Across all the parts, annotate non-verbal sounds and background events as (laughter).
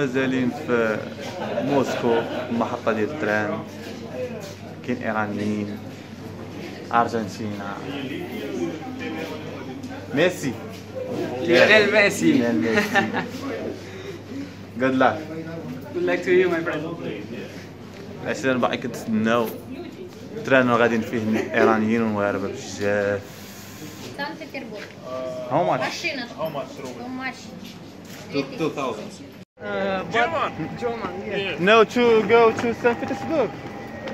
مازالين في موسكو المحطة ديال ال train كاين إيرانيين أرجنتينا. ميسي. ليونيل ميسي. ليونيل ميسي. good luck good luck to you my friend العشرين باقي كنتسناو. ال train غاديين فيه إيرانيين ومغاربة بزاف. سان بيتربورغ. هاو ماتش هاو ماتش 2000 Uh, German. German, No, to go to St. Petersburg.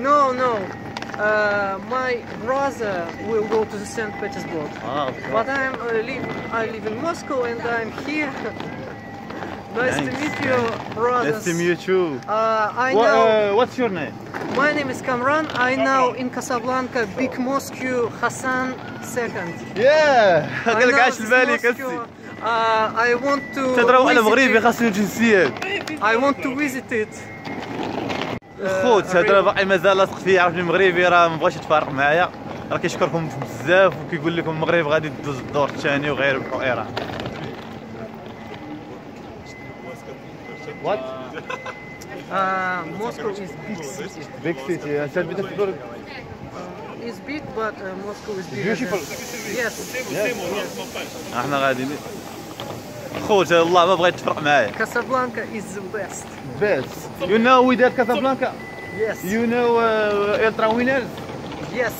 No, no. Uh, my brother will go to St. Petersburg. Ah, okay. But I'm uh, live. I live in Moscow and I'm here. (laughs) nice Thanks. to meet you, brother. Nice to meet you. Uh, I what, know. Uh, what's your name? My name is Kamran. I know in Casablanca, Big Moscow, Hassan second. Yeah. I (laughs) know I want to. تضرب على مغربي. خاصو الجنسيات I want to visit it. خوت هذا باقي مازال لاصق فيه عرفني مغربي راه ما بغاش يتفارق معايا راه كيشكركم بزاف وكيقول لكم المغرب غادي تدوز الدور الثاني وغيربحوا ايران but Moscow is big city. big city سان بيترسبورغ It's big, but uh, Moscow is bigger. Beautiful. than- Yes. إحنا غاديين خوت والله ما بغيت تفرق معايا Casablanca is the best. but you know Wydad Casablanca Yes. you know Ultra Winners Yes.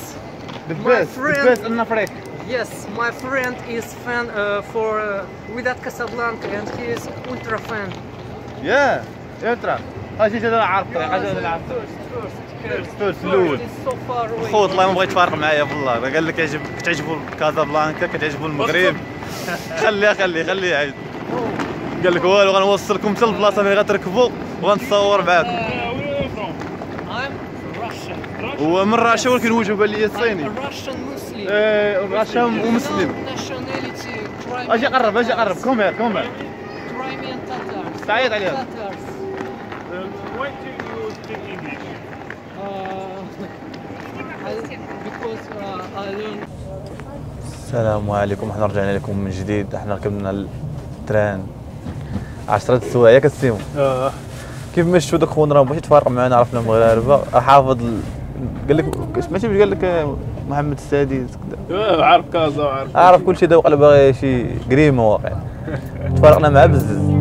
the My best the friend- best in Africa Yes. My friend is fan uh, for uh, Wydad Casablanca, and he is ultra fan. yeah ultra أجي جا عارف الطريق أجي Far away. خوت والله ما بغيت تفارق معايا والله راه قال لك يعجب كتعجبو كازابلانكا كتعجبو المغرب (laughs) خليه خليه خليه يعيط قال لك والو غنوصلكم حتى البلاصه فين غتركبوا وغنتصور معاكم. هو من راشا ولكن وجهه بان لي صيني. آه، راشا ومسلم أجي قرب أجي قرب. come here come here. تعيط do you speak English? Uh, I, السلام عليكم. إحنا رجعنا لكم من جديد. إحنا ركبنا ال train. 10 سوايع ياك السيمو آه. كيف مشوا دوك خونا؟ راه ماشي تفارق معنا عرفنا مغاربه حافظ ال... قال لك سمعتي واش قال لك آه، محمد السادس كذا عارف كازا وعارف اعرف كل شيء ذوق باغي شي قريمه واقع تفارقنا معاه بزاف